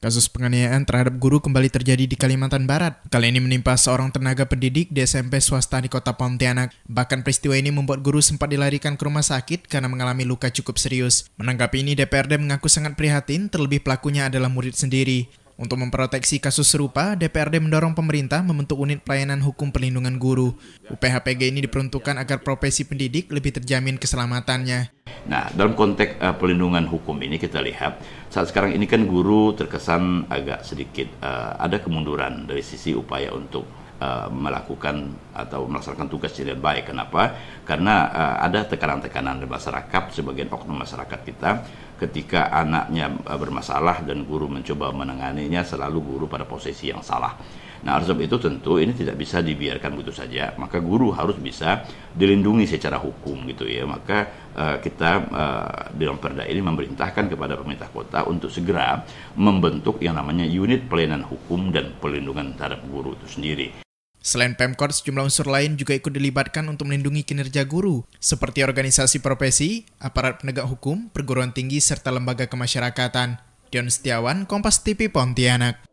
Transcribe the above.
Kasus penganiayaan terhadap guru kembali terjadi di Kalimantan Barat. Kali ini menimpa seorang tenaga pendidik di SMP swasta di kota Pontianak. Bahkan peristiwa ini membuat guru sempat dilarikan ke rumah sakit karena mengalami luka cukup serius. Menanggapi ini, DPRD mengaku sangat prihatin, terlebih pelakunya adalah murid sendiri. Untuk memproteksi kasus serupa, DPRD mendorong pemerintah membentuk unit pelayanan hukum perlindungan guru. UPHPG ini diperuntukkan agar profesi pendidik lebih terjamin keselamatannya. Nah, dalam konteks uh, pelindungan hukum ini kita lihat saat sekarang ini kan guru terkesan agak sedikit uh, ada kemunduran dari sisi upaya untuk uh, melakukan atau melaksanakan tugas dengan baik. Kenapa? Karena uh, ada tekanan-tekanan dari masyarakat, sebagian oknum masyarakat kita ketika anaknya uh, bermasalah dan guru mencoba menanganinya selalu guru pada posisi yang salah. Nah, oleh itu tentu ini tidak bisa dibiarkan begitu saja. Maka guru harus bisa dilindungi secara hukum gitu ya. Maka uh, kita uh, dalam perda ini memerintahkan kepada pemerintah kota untuk segera membentuk yang namanya unit pelayanan hukum dan perlindungan terhadap guru itu sendiri. Selain Pemkot, sejumlah unsur lain juga ikut dilibatkan untuk melindungi kinerja guru, seperti organisasi profesi, aparat penegak hukum, perguruan tinggi, serta lembaga kemasyarakatan. Dion Setiawan, Kompas TV Pontianak.